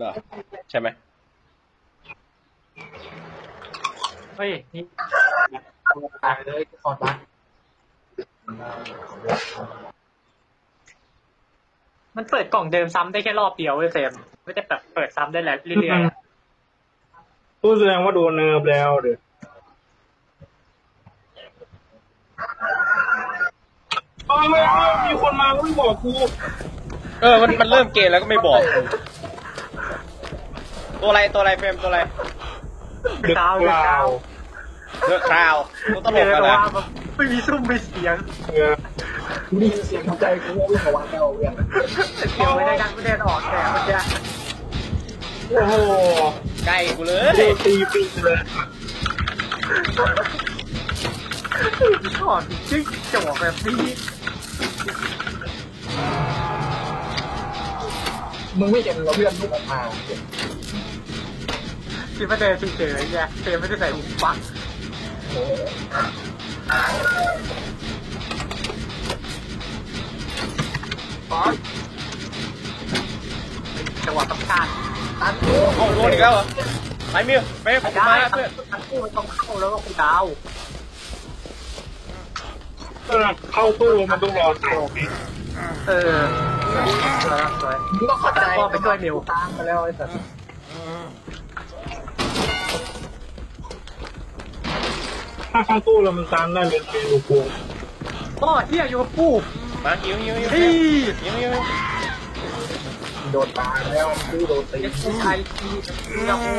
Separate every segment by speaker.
Speaker 1: เหรอใช่ไหม
Speaker 2: เฮ้ยนี่
Speaker 3: ตายเลยขอดบัตร
Speaker 2: มันเปิดกล่องเดิมซ้ำได้แค่รอบเดียวเว้ยเฟรมไม่ได้แบบเปิดซ้ำได้แล้วเรื่อยๆอะ
Speaker 4: ตู้แสดงว่าโดนเนิร์ฟแล้วเดี๋ยวเอาไม่เอามีคนมาก็ไม่บอกกู
Speaker 1: เออ มันมันเริ่มเกมแล้วก็ไม่บอก ตัวอะไรตัวอะไรเฟรมตัวอะไร
Speaker 4: เด็ก
Speaker 2: ดาว
Speaker 4: เป
Speaker 2: เดือด
Speaker 4: ล่า
Speaker 2: ดาว
Speaker 1: เลือกคราวตัวตล
Speaker 2: เจ
Speaker 1: ก
Speaker 2: อ
Speaker 1: แล้ว
Speaker 2: ว่า
Speaker 1: นะ
Speaker 2: แบบไม่มีซุ้มไม่เสียง
Speaker 4: เออ
Speaker 3: มีเสียงหัวใจกูว่าวิ่งระวังแล้วเพื่อน
Speaker 2: เสียงไม่ได้กันไม่ได้ออกแต่มันจะ
Speaker 4: โอ้โห
Speaker 1: ใกล้กูเลย
Speaker 4: โดนตีปีเลย
Speaker 2: ถอดจึ๊กจะบอกแบบนี้
Speaker 3: มึงไม่เห็นเราเพื่อนลุกออกมา
Speaker 2: คิดว่าเดินเฉยๆเนี่ยเฟรมไม่ได้ใส่หูฟัง
Speaker 3: โอ้โห
Speaker 2: อ๋อจังหวะสำคัญ
Speaker 3: ตัน
Speaker 1: โอ้โดนอีกแล้วเหรอไปมิวไป
Speaker 2: ไม่
Speaker 1: กู
Speaker 2: ได้
Speaker 1: มาเพื่อน
Speaker 2: ทั้งคู่มันต้องเข้าแล้วก็คูดาว
Speaker 4: เออเข้าตู้มันต้องรอสองปี
Speaker 2: เออสวยสวย
Speaker 3: มึงต้องเข้าใจ
Speaker 2: พ่อไปช่วยมิว
Speaker 3: ตามมาแล้วไอ้สัส
Speaker 4: ถ้าเข้าตู้แล้วมันซ้ำได้เป็นปีลูกกู
Speaker 2: พ่อเฮียอยู่กับกู
Speaker 1: มาหิวหิวหิว
Speaker 2: เฮ้ย
Speaker 1: หิวหิวหิว
Speaker 3: โดนตายแล้วกูโดนตี
Speaker 2: เด็กผู้ชายทีนี่นะโอ้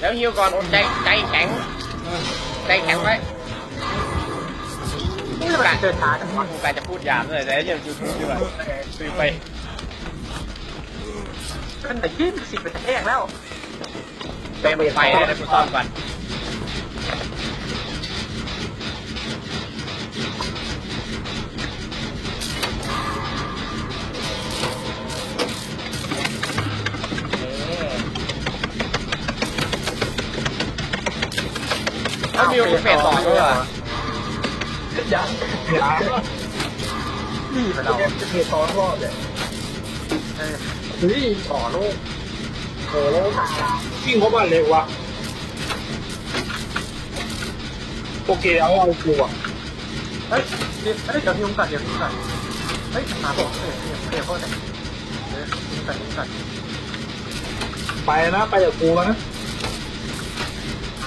Speaker 1: แล้วหิวก่อนอดใจใจแข็งใจแข็งไว้
Speaker 2: นี่มันเดินช้าจังวะ
Speaker 1: กูกาจะพูดหยาบเลยแต่ยังยูทูบดีกว่าซื้อไป
Speaker 2: ขึ้นแต่ยี่สิบเป็นแห้งแล้ว
Speaker 1: เต็มไฟเลยนะกูซ่อมก่อน ถ้ามิวกูเฟสสองด้วยว่ะ
Speaker 3: ยัง
Speaker 4: อย่า
Speaker 2: นี่มัน
Speaker 3: เรา
Speaker 2: เรา
Speaker 3: จะเทซ้อนรอบเลย
Speaker 2: เออ
Speaker 3: เฮ้ยต่อโลกโอ้โลกตาย
Speaker 4: วิ่งเข้าบ้านเร็ววะโอเคเอาเอากูอะ
Speaker 2: เฮ้ยเดี๋ยวเฮ้ยเดี๋ยวพิมพ์ก่อนเดี๋ยวพิมพ์ก่อนเฮ้ยมาบอกเดี๋ยวเดี๋ยวเดี๋ยวพ่อไหนเดี๋ยวพิมพ์ก่อนพิมก่อน
Speaker 4: ไปนะไปกับกูแล้วนะ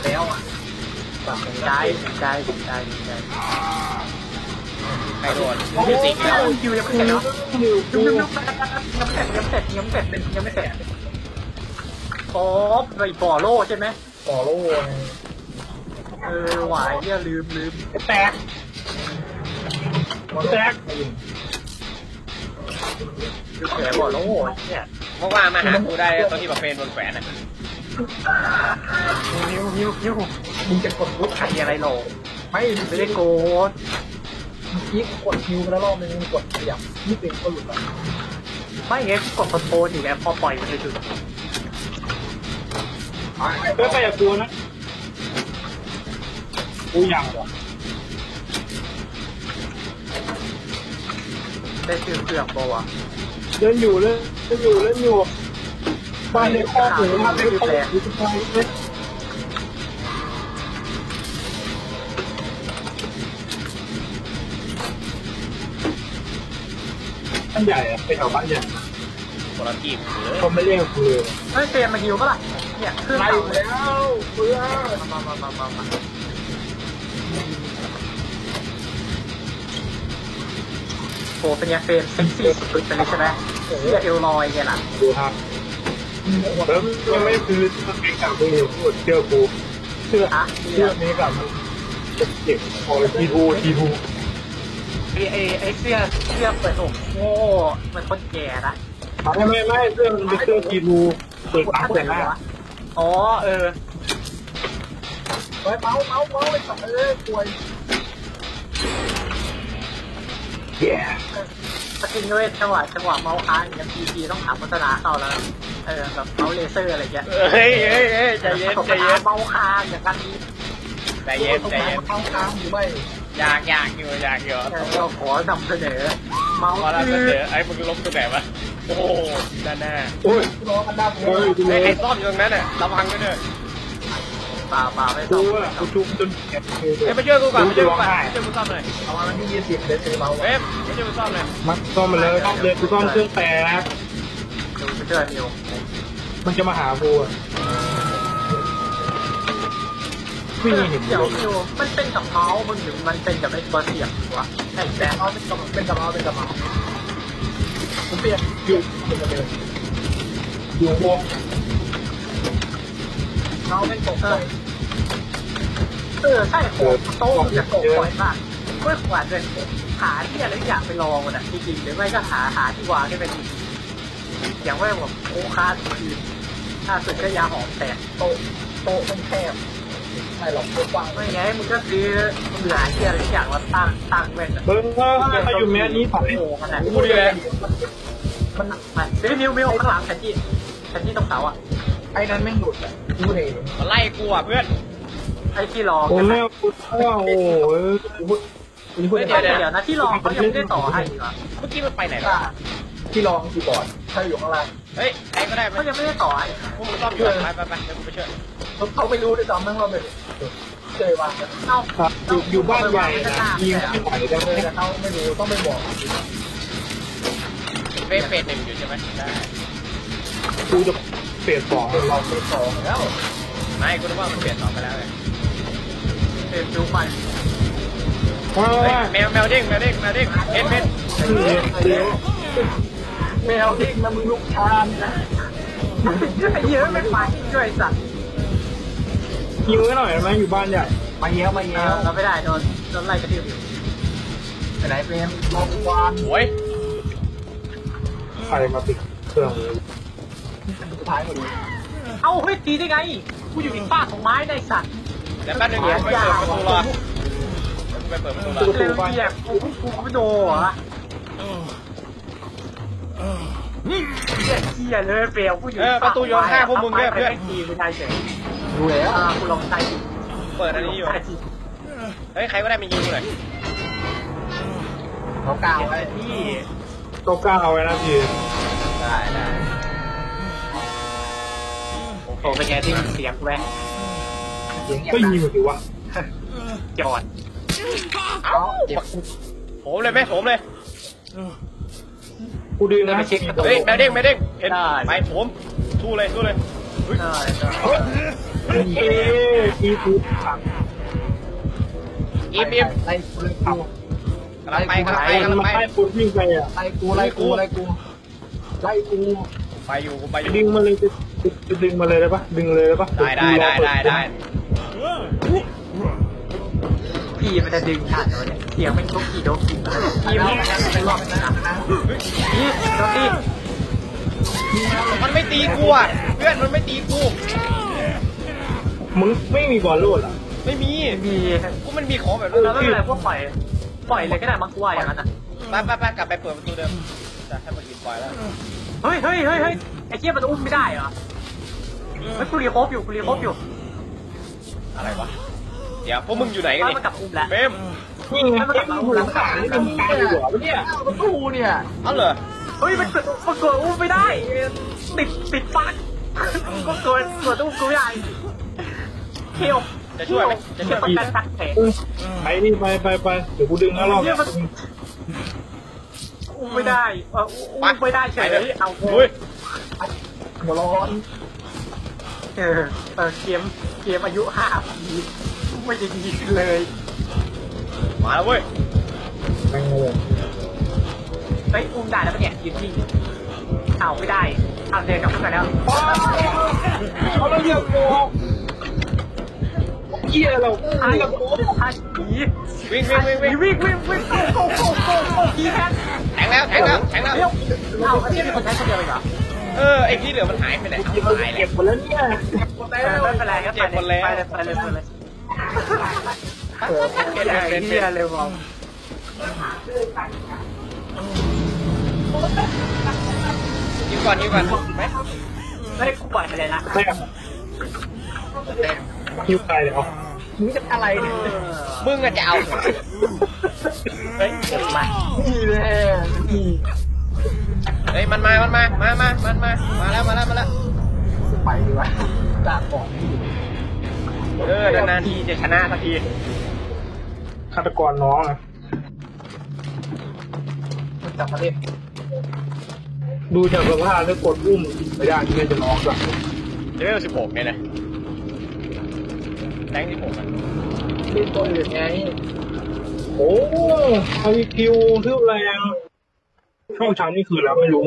Speaker 3: แล้วอะ
Speaker 2: ใจใจใจใจ
Speaker 1: ใครโดนมิวสิกแล้ว
Speaker 2: คิวยังไม่เสร็จเนาะ
Speaker 4: นิว
Speaker 2: ยุ
Speaker 4: กู
Speaker 2: บยุบยุบยังไม่เสร็จยังไม่เสร็จยังไม่เสร็จเป็นยังไม่เสร็จอ๋อไปบ่อโล่ใช่ไหม
Speaker 3: ต่อโลก
Speaker 2: เออหวายเนี่ยลืมลืม
Speaker 4: แตกแตก
Speaker 2: ลืมแผลบ่อโล่เนี่ย
Speaker 1: ว่างๆมาหากูได้ตอนที่แบบเฟรนบนแขวนอะ
Speaker 2: นิ้วนิ้วนิ้ว
Speaker 3: มึงจะกดลุก
Speaker 2: ใครอะไรโหล
Speaker 3: ไม่
Speaker 2: ไม่ได้โกด
Speaker 3: เมื่อกี้กดคิวไปแล้วรอบนึงกดขยับนี่เป็นก็หลุดอะ
Speaker 2: ไม่ไงกกดคอนโทรลอยู่แล้วพอปล่อยมันเลยจุด
Speaker 4: เฮ้ยไปกับกูนะกูยังวะ
Speaker 2: ได้ชื่อเครื่องโบวะ
Speaker 4: เล่นอยู่เล่นเล่นอยู่เล่นอยู่ บ้านในครอบหรือบ้านในครอบหรือจะไปเล่นบ้านใหญ่อะไปแถวบ้านใหญ่
Speaker 1: คนละทีมเออ
Speaker 4: เขาไม่เรียกกูเลย
Speaker 2: เฮ้ยเฟรมมาฮิวก็ล่ะเนี่ยเครื่อง
Speaker 4: ไป
Speaker 2: เก่า
Speaker 4: แล้วเพื่อ
Speaker 2: มามามามามาโอ้เป็นไงเฟรมเซ็กซี่สุดๆไปเลยใช่ไหมเสื้อเอลลอยไงล่ะ
Speaker 4: ดูครับ แล้วยังไม่ซื้อสเปคกับกูพูดเชื่อกูเชื่อ
Speaker 2: ฮะ
Speaker 4: เชื่อนี้กับมันเก็บพอทีทูทีทู
Speaker 2: ไอไอไอเสื้อเสื้อเปิดอกโง่มันคนแก่นะ
Speaker 4: ไม่ไม่ไม่เสื้อมันเป็นเสื้อทีทูเปิดร้านแต่งหน้า
Speaker 2: อ๋อเออ
Speaker 3: เฮ้ยเมาเมาเมาไอ้สัตว์เอ้ยป่วย
Speaker 4: แย่
Speaker 2: สกินด้วยจังหวะจังหวะเมาค้างอย่างพีพีต้องถามโฆษณาเข้าแล้ว เออแบบเมาส์เลเซอร์อะไรเงี้ย
Speaker 1: เฮ้ยเฮ้ยเฮ้ยใจเย็นใจเย็น
Speaker 2: เมาส์ค้างอย่างนั้นนี้
Speaker 1: ใจเย็นใจเย็น
Speaker 3: เข้าค้างหรือไม่
Speaker 1: อยากอยากอยู่อยากอยู่
Speaker 2: เราขอนำเสนอเมาส์
Speaker 1: พอเราเส
Speaker 2: คื
Speaker 1: น
Speaker 2: อ
Speaker 1: อไอ้มึงลบตัวไหนวะโอ้ด้านหน้า
Speaker 4: โอ้ย
Speaker 3: น้องกันดั้ม
Speaker 4: เฮ้ยกูเล
Speaker 1: ไอ้
Speaker 4: ย
Speaker 1: ไอ้ซ่อมอยู่ตรงนั้นน่ะระวังด้วยเด้อ
Speaker 2: ป่าป่าไม่ต้
Speaker 4: กู
Speaker 2: อง
Speaker 4: อะกูจุกจนแขน
Speaker 1: เฮ้ยมาช่วยกูก่อนมาช่วยกูก่อนมาช่วยกูซ่อมหน่อย
Speaker 3: เอามาที่ยี่สิบเดซิเบล
Speaker 1: เฮ้ยมาช่วยกูซ่อมหน่อย
Speaker 4: มาซ่อมมาเลยซ่อมเลยกูซ่อมเครื่องแตก
Speaker 2: ดูไปช่วยนิว
Speaker 4: มันจะมาหากูอะวิ่งเห็น
Speaker 2: เดี๋ยว
Speaker 4: เลย
Speaker 2: นิวมันเป็นกับเมาส์มันหรือมันเป็นกับไอ้ตัวเสียบวะไอ้
Speaker 3: แต่
Speaker 2: แบง
Speaker 3: เอาเป็นกระเป็นกระเป๋าเป็นกระเป๋าผมเปลี่ยน
Speaker 4: อยู่
Speaker 3: เป็นกระเป๋า
Speaker 4: อยู่วง
Speaker 3: เขาเป็นตกใจ
Speaker 2: เออใช่โหโต๊ะมันจะตกบ่อยมากเมื่อขวานเลยหาที่อะไรอยากไปลองมันอะจริงๆหรือไม่ก็หาหาที่วางให้เป็น อย่างว่าแบบโอ้คาคือถ้าสุดก็ยาหอมแตก
Speaker 3: โต๊ะโต๊ะมันแคบไม่หรอกโต๊ะกว้าง
Speaker 2: ไม่ไงมึงก็ซื้อเหลือที่อะไรอย่างว่าตั้งตั้งเว้น
Speaker 4: เบิ้งว่าถ้าอยู่แม่นี้ถอย
Speaker 2: โอ้ขนาด
Speaker 1: กูนี่แหละ
Speaker 2: มันหนักไปซื้อมิวมิวข้างหลังแผนที่แผนที่ตรงเสาอะ
Speaker 3: ไอ้นั้นไม่หลุดอะดูเห็น
Speaker 1: มาไล่กูอะเพื่อน
Speaker 2: ไอ้ที่รอง
Speaker 4: ผม
Speaker 2: ใช่ไหม
Speaker 4: แม่กูว่าโอ้ย
Speaker 3: คุณพูด
Speaker 2: เดี๋ยวเดี๋ยวนะที่รองเขายังไม่ได้ต่อให้อีกเหรอ
Speaker 1: เมื่อกี้มันไปไหน
Speaker 3: ถ้า
Speaker 1: แล้ว
Speaker 3: ที่รองคีย์บอร์ด ถ้าอยู่ข้างล่าง
Speaker 1: เฮ้ยใครก็ได้ไหม
Speaker 2: เขายังไม่ได้ต่อให้
Speaker 1: พวกมึงซ่อมอยู่ไปไปไปเดี๋ยวกูไปช่วย
Speaker 3: เขาไม่รู้ด้วยซ้ำนั่งเราไปเจอวางกัน
Speaker 2: เอ้า
Speaker 4: ครับอยู่อยู่บ้านใหญ่นะยิงไม่ไหว
Speaker 3: เจ
Speaker 4: ได้
Speaker 3: อแต่เขาไม่รู้ต้องไปบอก
Speaker 1: เฟสเฟสหนึ่งอยู่ใช่ไหมได้
Speaker 4: กูจะเปลี่ยนสอง
Speaker 3: เราไปสองแล้ว
Speaker 1: ไม่กูนึกว่ามันเปลี่ยนสองไปแล้วไง
Speaker 2: เต็มดูไป
Speaker 4: ว้า
Speaker 1: เฮ้ยว
Speaker 4: ว่า
Speaker 1: แมวแมวเด้งแมวเด้งแมวเด้งเอ็นเอ็น
Speaker 4: เดี๋ยว
Speaker 3: แมวทิ้งนะมึงลูกชามนะ
Speaker 2: ไอ้เหี้ยไม่ไปช่วยสัตว์
Speaker 4: ยิงไว้หน่อยไหมอยู่บ้านใหญ่
Speaker 3: มาเย้วมา
Speaker 2: เอ
Speaker 3: เย้
Speaker 2: อ
Speaker 3: ว
Speaker 2: เราไม่ได้โดนโดนไล่กระทืบอยู่
Speaker 3: ไปไหนเป็นลองวาน
Speaker 1: โอ้ย
Speaker 4: ใครมาปิดเครื่อง
Speaker 3: สุดท้ายหมดเลย
Speaker 2: เอ้าเฮ้ยตีได้ไงกูอยู่อีกป้าของไม้ได้สัตว์
Speaker 1: เดี๋ยวแป๊บนึงเดี๋ยวไปเปิดประตูรอไปเปิดประตูรอ
Speaker 2: เร็วเหี้ยกูกูไม่โดน เหรอเหี้ยเหี้ยเลยเปลวกูอยู่ตีไม่ได้เฉย
Speaker 3: ดูแล้ว
Speaker 2: อ่ากูลองใช้
Speaker 1: เปิดอันนี้อยู่ เฮ้ย ใครก็ได้มายิงกูหน่อย
Speaker 3: เขากาวไว้
Speaker 2: ที่
Speaker 4: ก็กล้าเอาไว้นะพี่
Speaker 1: ได้ได้
Speaker 2: โอ้โหเป็นไงที่เสียงแวะ
Speaker 4: ก็ยิงอยู่ดีวะ
Speaker 2: จอด
Speaker 3: เขาเจ็บ
Speaker 1: โหมเลยไหมโหมเลย
Speaker 4: กูดึงนะ
Speaker 1: เฮ้ยแมวเด้งแมวเด้งเห็นไปโหมสู้เลยสู้เลย
Speaker 2: ได้
Speaker 4: เอ๊ะอีกูขัง
Speaker 1: อิมอิม
Speaker 3: ไล่กูไล่กู
Speaker 1: กำลังไปกำลังไปกำลัง
Speaker 4: มัน
Speaker 1: ไป
Speaker 4: ให้กูวิ่งไปอะ
Speaker 3: ไล่กูไล่กูไล่กูไล่กู
Speaker 1: ไปอยู่กูไปอยู่
Speaker 4: ดึงมาเลยจะจะดึงมาเลยได้ปะดึงเลยได้ปะ
Speaker 1: ได้ได้ได้ได้ได้
Speaker 2: พี่มันจะดึงทันเลยเสียงเป็นทุกกี่โดกี่พี่มันเป็นรอบนะนี่โดนดิ
Speaker 1: มันไม่ตีกูอะเพื่อนมันไม่ตีกู
Speaker 4: มึงไม่มีบอลโลดอะ
Speaker 1: ไม่มี
Speaker 2: มี
Speaker 1: กูมันมีของแบบ
Speaker 2: แล้
Speaker 1: นั้
Speaker 2: วนไม่เป็นไรพวกปล่อยปล่อยเลยก็ได้มังกรอย่างนั้นอะ
Speaker 1: ไปไปไปกลับไปเปิดประตูเดิมจะให้มันยิงปล่อยแล้ว
Speaker 2: เฮ้ยเฮ้ยเฮ้ยเฮ้ยไอ้เจี๊ยบมันอุ้มไม่ได้เหรอเฮ้ยกูรีโคบอยู่กูรีโคบอยู่
Speaker 1: อะไรวะ เดี๋ยวพวกมึงอยู่ไหนกัน
Speaker 2: ถ้า
Speaker 1: นี่
Speaker 2: มันกลับอุ้มแล้ว
Speaker 1: เบม
Speaker 4: นี่ไงไอ้หูขานี่มันตายหัวปะเนี่ย
Speaker 3: ประตูเนี่ย
Speaker 1: เอ้าเหรอ
Speaker 2: เฮ้ยมันกดมันกดอุ้มไม่ได้ ติดติดฟันก็กดกดอุ้มกูไม่ได้เที่ยว
Speaker 1: จะช่วยไหมจะช่วยไหม
Speaker 2: มันตัดแผล
Speaker 4: ไปนี่ไปไปไปเดี๋ยวกูดึงนะรอบ
Speaker 2: เนี่ยมันอุ้มไม่ได้เอออุ้มไม่ได้เฉยเอา
Speaker 1: อุ้ย
Speaker 3: หัวร้อน
Speaker 2: เออเออเกมเกมอายุห้าปี ไม่ได้ดีเลย
Speaker 1: มาแล้วเว้ย
Speaker 4: แม่งงง
Speaker 2: เฮ้ยอุ้มได้แล้วปะเนี่ยยืนที่เอาไม่ได้เอาเดินกลับขึ้นมาแล้ว
Speaker 4: เขาเราเหยียบกูเยี่ยเรา
Speaker 2: ไอ้
Speaker 4: เหยียบกู
Speaker 2: ไอ้ผี
Speaker 1: วิ่งวิ่งวิ่งวิ่ง
Speaker 2: วิ่งวิ่งวิ่งโก้โก้โก้โก้โก้ผีแทน
Speaker 1: แทงแล้วแทงแล้วแทงแล้ว
Speaker 2: เร็วเอาไอ้เนี่ยมีคนใช้คนเดียวเลยเหรอ
Speaker 1: เออไอ้ที่เหลือมันหายไปไหน
Speaker 4: เก็บ
Speaker 1: หาย
Speaker 4: เก็
Speaker 1: แล้
Speaker 4: บ
Speaker 1: ว
Speaker 4: หมดแล้วเนี่ย
Speaker 2: ไม่เป็นไรครับไปเลยไปเลยไปเลย ไปเลยเออเฮียเลยมอง
Speaker 1: ยิงก่อนยิงก่อนไหม
Speaker 2: เฮ้กูปล่อยไปเลยนะ
Speaker 4: แต้มคิวตายเลยเอ
Speaker 3: มึงจะอะไรเนี่ย
Speaker 1: มึงอะจะเอา
Speaker 2: เฮ้ยมา
Speaker 3: นี่แน่นี่
Speaker 1: เฮ้ยมันมา มันมา มามามันมา มาแล้ว มาแล้ว มาแล้ว
Speaker 3: ไปดีกว่าจากก่อนที่อยู่
Speaker 1: เออนานๆทีจะชนะสักที
Speaker 4: ฆาตกรน้องนะ
Speaker 3: มันจับมาเล่น
Speaker 4: ดูจากสภาพแล้วกดอุ้มไม่ได้ที่จะน้องแบบ
Speaker 1: เลเวลสิบหกเนี่ยนะแรงที่ผมอะ
Speaker 3: เล่นตัวอื่นไง
Speaker 4: โอ้ไอคิวทืบแรงช่องชั้นนี่คือแล้วไม่รู้